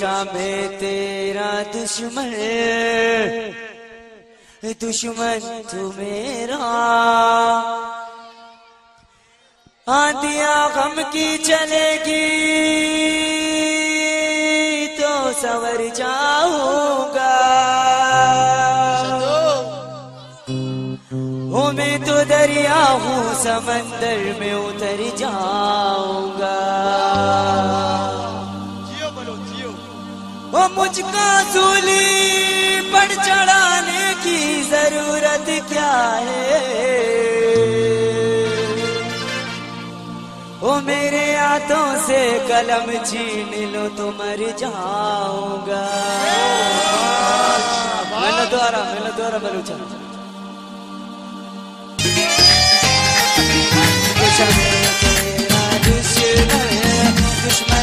कुशा में तेरा दुश्मन दुश्मन तू मेरा। आंधिया गम की चलेगी तो सवर जाऊँगा। ओ मैं तो दरिया हूँ, समंदर में उतर जाऊँगा। मुझको सूली पर चढ़ाने की ज़रूरत क्या है? वो मेरे हाथों से कलम छीन लो तो मर जाऊँगा। मेला द्वारा मेला द्वारा बलूचा दुश्मन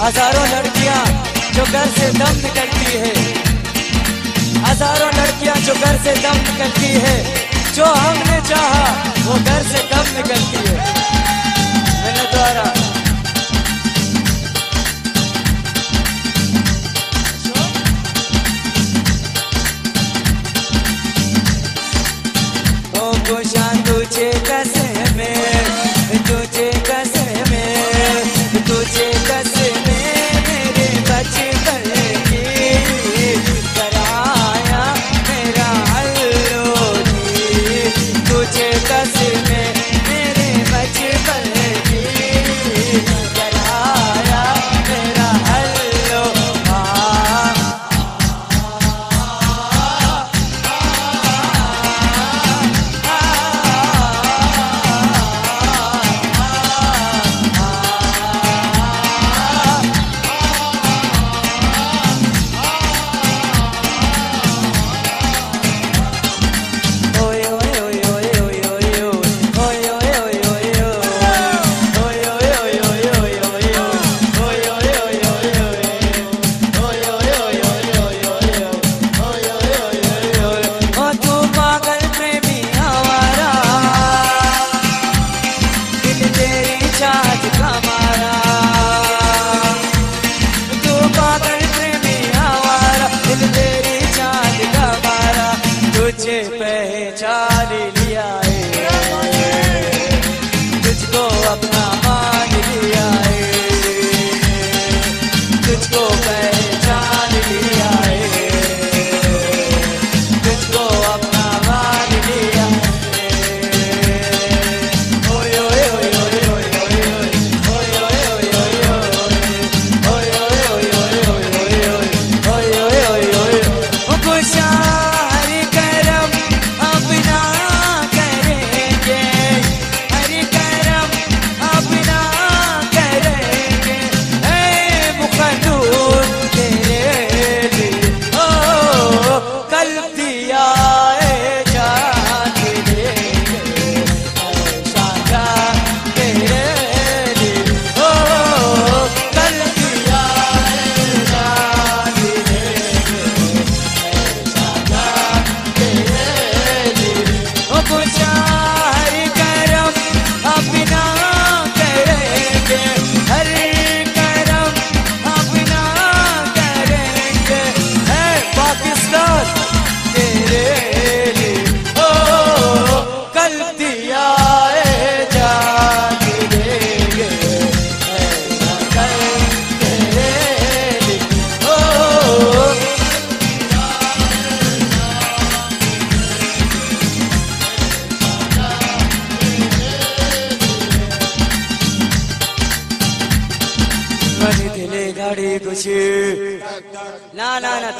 हज़ारों लड़कियाँ जो घर से दम निकलती है। हज़ारों लड़कियाँ जो घर से दम निकलती है। जो हमने चाहा, वो घर से दम निकलती है। मेरे द्वारा। ओ खुशा तुझे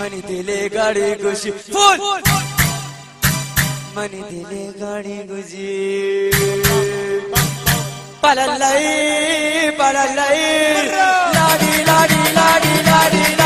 मनी दिले गाड़ी गुशी फुल! मनी दिले गाड़ी गुजी. पललाई पललाई लाडी लाडी लाडी लाडी.